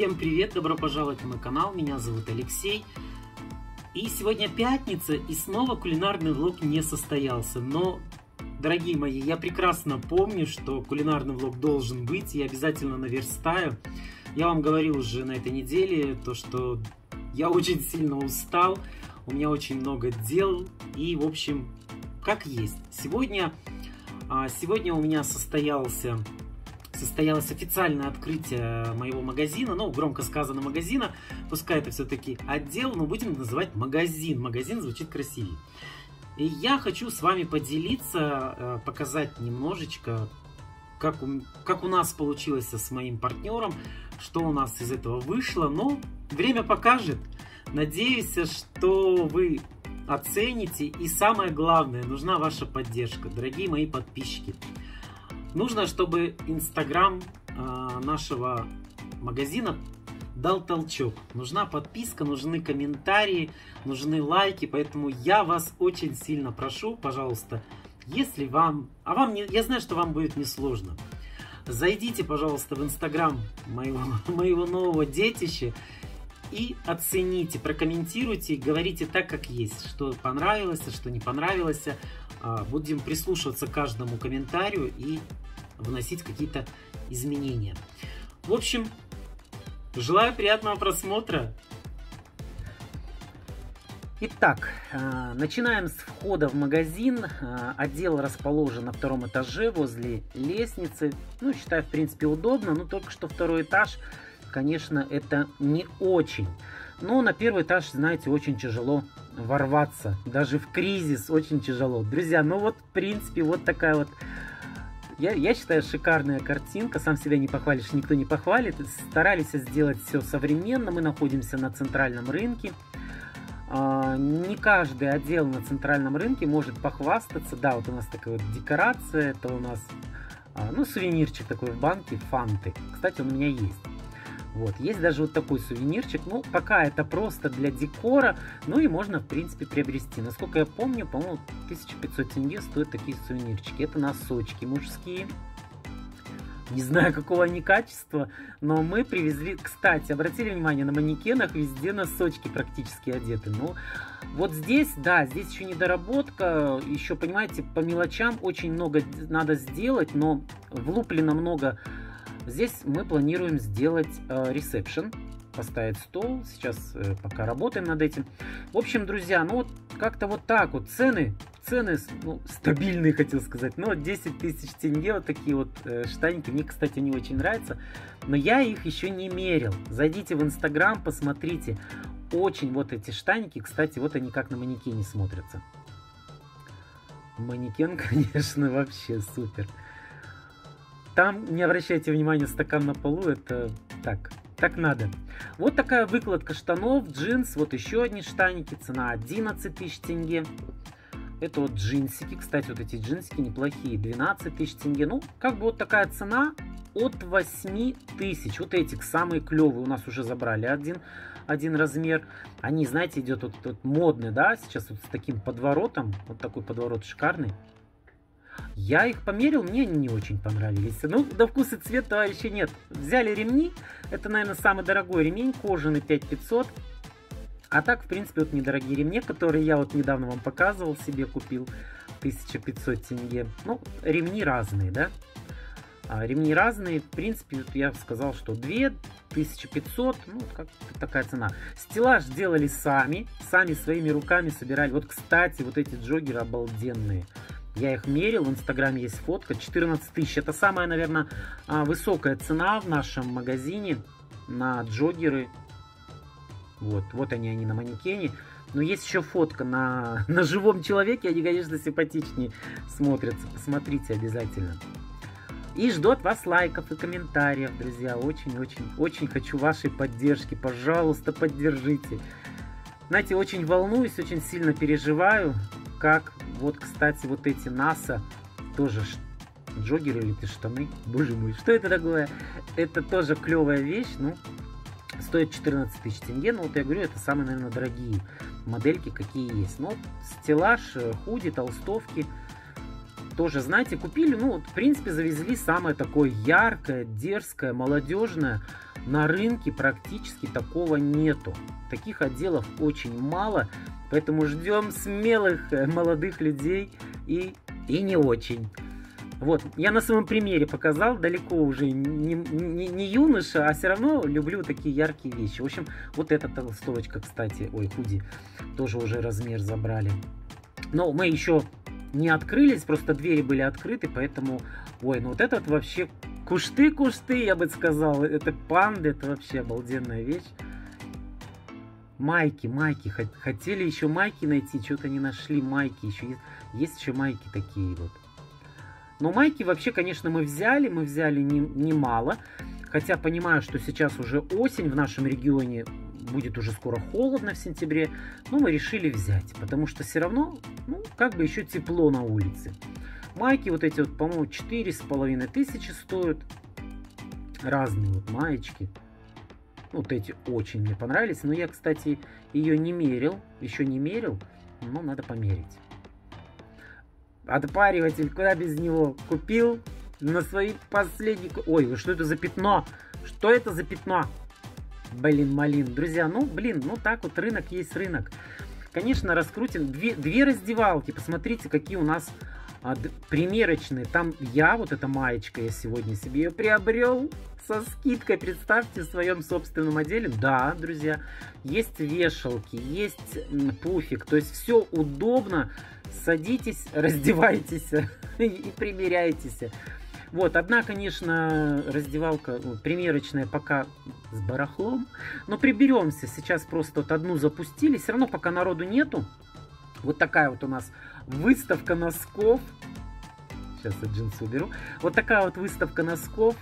Всем привет, добро пожаловать на мой канал, меня зовут Алексей. И сегодня пятница, и снова кулинарный влог не состоялся. Но, дорогие мои, я прекрасно помню, что кулинарный влог должен быть, и обязательно наверстаю. Я вам говорил уже на этой неделе, то что я очень сильно устал, у меня очень много дел, и, в общем, как есть. Сегодня, а, сегодня у меня состоялся состоялось официальное открытие моего магазина, ну, громко сказано магазина, пускай это все-таки отдел, но будем называть магазин. Магазин звучит красивее. И я хочу с вами поделиться, э, показать немножечко, как у, как у нас получилось с моим партнером, что у нас из этого вышло, но время покажет. Надеюсь, что вы оцените. И самое главное, нужна ваша поддержка, дорогие мои подписчики. Нужно, чтобы Инстаграм э, нашего магазина дал толчок. Нужна подписка, нужны комментарии, нужны лайки. Поэтому я вас очень сильно прошу, пожалуйста, если вам... А вам не, я знаю, что вам будет несложно. Зайдите, пожалуйста, в Инстаграм моего, моего нового детища и оцените, прокомментируйте, говорите так, как есть, что понравилось, а что не понравилось. А, будем прислушиваться к каждому комментарию и вносить какие-то изменения. В общем, желаю приятного просмотра. Итак, а, начинаем с входа в магазин. А, отдел расположен на втором этаже возле лестницы. Ну, считаю, в принципе, удобно, но только что второй этаж, конечно, это не очень. Но на первый этаж, знаете, очень тяжело ворваться. Даже в кризис очень тяжело. Друзья, ну вот, в принципе, вот такая вот я, я считаю, шикарная картинка. Сам себя не похвалишь, никто не похвалит. Старались сделать все современно. Мы находимся на центральном рынке. А, не каждый отдел на центральном рынке может похвастаться. Да, вот у нас такая вот декорация. Это у нас, а, ну, сувенирчик такой в банке, фанты. Кстати, он у меня есть. Вот, есть даже вот такой сувенирчик. Ну, пока это просто для декора, ну и можно, в принципе, приобрести. Насколько я помню, по-моему, 1500 тенге стоят такие сувенирчики. Это носочки мужские. Не знаю, какого они качества, но мы привезли... Кстати, обратили внимание, на манекенах везде носочки практически одеты. Ну, вот здесь, да, здесь еще недоработка. Еще, понимаете, по мелочам очень много надо сделать, но влуплено много Здесь мы планируем сделать э, ресепшн, поставить стол. Сейчас э, пока работаем над этим. В общем, друзья, ну вот как-то вот так вот. Цены, цены ну, стабильные, хотел сказать. Но 10 тысяч тенге вот такие вот э, штаники. Мне, кстати, не очень нравятся. Но я их еще не мерил. Зайдите в Инстаграм, посмотрите. Очень вот эти штаники, кстати, вот они как на манекене смотрятся. Манекен, конечно, вообще супер. Там не обращайте внимания, стакан на полу, это так, так надо. Вот такая выкладка штанов, джинс, вот еще одни штаники, цена 11 тысяч тенге. Это вот джинсики, кстати, вот эти джинсики неплохие, 12 тысяч тенге. Ну, как бы вот такая цена от 8 тысяч. Вот эти самые клевые у нас уже забрали один, один размер. Они, знаете, идет вот, вот модный, да, сейчас вот с таким подворотом. Вот такой подворот шикарный. Я их померил, мне они не очень понравились. Ну, до вкуса цвета еще нет. Взяли ремни. Это, наверное, самый дорогой ремень, кожаный 5500. А так, в принципе, вот недорогие ремни, которые я вот недавно вам показывал, себе купил. 1500 тенге. Ну, ремни разные, да? А, ремни разные. В принципе, вот я сказал, что 2500, ну, как такая цена. Стеллаж делали сами, сами своими руками собирали. Вот, кстати, вот эти джогеры обалденные. Я их мерил, в инстаграме есть фотка, 14 тысяч. Это самая, наверное, а, высокая цена в нашем магазине на джогеры. Вот, вот они, они на манекене. Но есть еще фотка на, на живом человеке, они, конечно, симпатичнее смотрятся. Посмотрите обязательно. И жду от вас лайков и комментариев, друзья. Очень-очень-очень хочу вашей поддержки. Пожалуйста, поддержите. Знаете, очень волнуюсь, очень сильно переживаю, как вот, кстати, вот эти НАСА тоже джогеры или ты штаны. Боже мой, что это такое? Это тоже клевая вещь, ну, стоит 14 тысяч тенге. Ну, вот я говорю, это самые, наверное, дорогие модельки, какие есть. Ну, стеллаж, э, худи, толстовки. Тоже, знаете, купили, ну, вот, в принципе, завезли самое такое яркое, дерзкое, молодежное. На рынке практически такого нету. Таких отделов очень мало, поэтому ждем смелых э, молодых людей и, и не очень. Вот, я на своем примере показал, далеко уже не, не, не юноша, а все равно люблю такие яркие вещи. В общем, вот эта толстовочка, кстати, ой, худи, тоже уже размер забрали. Но мы еще не открылись, просто двери были открыты, поэтому, ой, ну вот этот вообще кушты-кушты, я бы сказал, это панды, это вообще обалденная вещь. Майки, майки, хотели еще майки найти, что-то не нашли майки, еще есть, есть еще майки такие вот. Но майки вообще, конечно, мы взяли, мы взяли немало. Не хотя понимаю, что сейчас уже осень в нашем регионе, будет уже скоро холодно в сентябре, но мы решили взять, потому что все равно, ну, как бы еще тепло на улице. Майки вот эти вот, по-моему, четыре с половиной тысячи стоят. Разные вот маечки. Вот эти очень мне понравились. Но я, кстати, ее не мерил. Еще не мерил. Но надо померить. Отпариватель, куда без него? Купил на свои последние... Ой, что это за пятно? Что это за пятно? Блин, малин. Друзья, ну, блин, ну так вот рынок есть рынок. Конечно, раскрутим две, две раздевалки. Посмотрите, какие у нас а, примерочные. Там я, вот эта маечка, я сегодня себе ее приобрел со скидкой. Представьте в своем собственном отделе. Да, друзья, есть вешалки, есть пуфик. То есть все удобно садитесь, раздевайтесь и примеряйтесь. Вот, одна, конечно, раздевалка ну, примерочная пока с барахлом, но приберемся. Сейчас просто вот одну запустили, все равно пока народу нету. Вот такая вот у нас выставка носков. Сейчас я джинсы уберу. Вот такая вот выставка носков.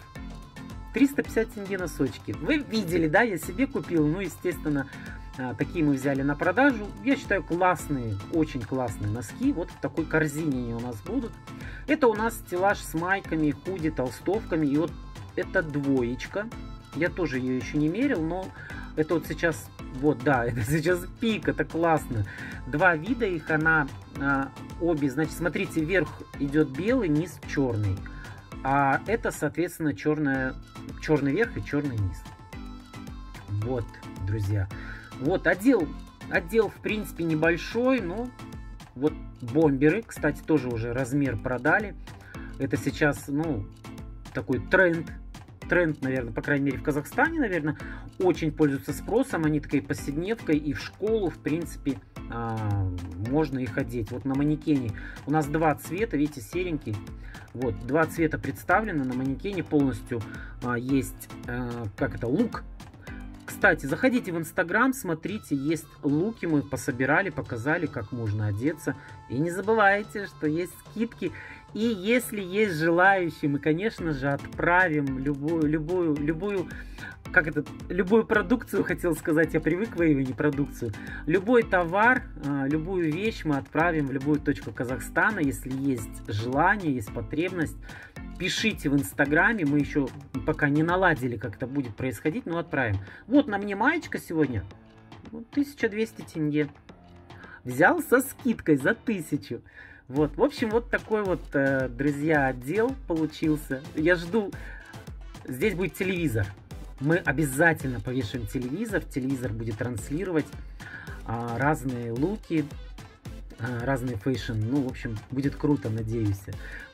350 тенге носочки. Вы видели, да, я себе купил, ну, естественно, а, такие мы взяли на продажу. Я считаю классные, очень классные носки. Вот в такой корзине они у нас будут. Это у нас стеллаж с майками, худи, толстовками. И вот это двоечка. Я тоже ее еще не мерил, но это вот сейчас, вот да, это сейчас пик, это классно. Два вида их, она а, обе, значит, смотрите, вверх идет белый, низ черный. А это, соответственно, черная, черный верх и черный низ. Вот, друзья. Вот, отдел, отдел в принципе небольшой, но вот бомберы, кстати, тоже уже размер продали. Это сейчас, ну, такой тренд, тренд, наверное, по крайней мере в Казахстане, наверное, очень пользуются спросом. Они такой повседневкой и в школу, в принципе, а, можно их одеть. Вот на манекене у нас два цвета, видите, серенький. Вот, два цвета представлены на манекене полностью. А, есть, а, как это, лук кстати, заходите в Инстаграм, смотрите, есть луки, мы пособирали, показали, как можно одеться. И не забывайте, что есть скидки. И если есть желающие, мы, конечно же, отправим любую, любую, любую, как это, любую продукцию, хотел сказать, я привык воевать не продукцию. Любой товар, а, любую вещь мы отправим в любую точку Казахстана, если есть желание, есть потребность пишите в Инстаграме, мы еще пока не наладили, как это будет происходить, но отправим. Вот на мне маечка сегодня, 1200 тенге. Взял со скидкой за 1000. Вот, в общем, вот такой вот, э, друзья, отдел получился. Я жду, здесь будет телевизор. Мы обязательно повешаем телевизор, телевизор будет транслировать а, разные луки, а, разный fashion. Ну, в общем, будет круто, надеюсь.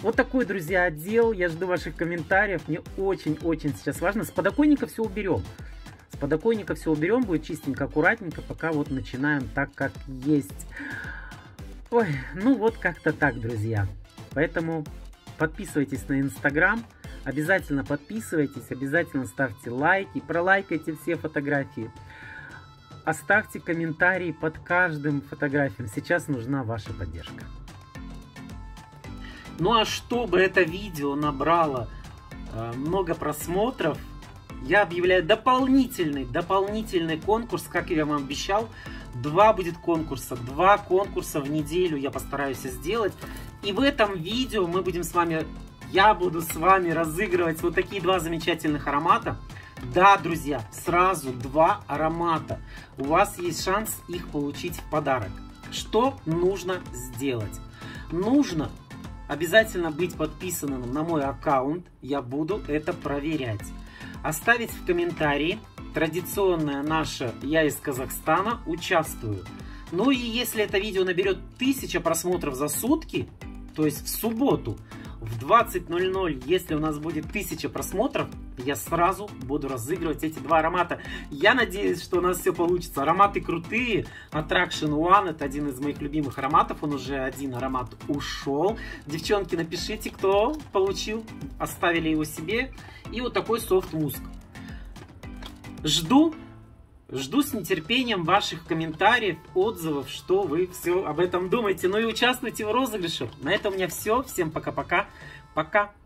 Вот такой, друзья, отдел. Я жду ваших комментариев. Мне очень-очень сейчас важно. С подоконника все уберем. С подоконника все уберем. Будет чистенько, аккуратненько. Пока вот начинаем так, как есть. Ой, ну вот как-то так, друзья. Поэтому подписывайтесь на Инстаграм. Обязательно подписывайтесь, обязательно ставьте лайки, пролайкайте все фотографии. Оставьте комментарий под каждым фотографиям. Сейчас нужна ваша поддержка. Ну а чтобы это видео набрало э, много просмотров, я объявляю дополнительный, дополнительный конкурс, как я вам обещал. Два будет конкурса, два конкурса в неделю я постараюсь сделать. И в этом видео мы будем с вами, я буду с вами разыгрывать вот такие два замечательных аромата. Да, друзья, сразу два аромата. У вас есть шанс их получить в подарок. Что нужно сделать? Нужно обязательно быть подписанным на мой аккаунт. Я буду это проверять. Оставить в комментарии. Традиционная наша «Я из Казахстана» участвую. Ну и если это видео наберет 1000 просмотров за сутки, то есть в субботу, в 20.00, если у нас будет 1000 просмотров, я сразу буду разыгрывать эти два аромата. Я надеюсь, что у нас все получится. Ароматы крутые. Attraction One это один из моих любимых ароматов. Он уже один аромат ушел. Девчонки, напишите, кто получил. Оставили его себе. И вот такой софт муск. Жду Жду с нетерпением ваших комментариев, отзывов, что вы все об этом думаете. Ну и участвуйте в розыгрыше. На этом у меня все. Всем пока-пока. Пока. -пока. пока.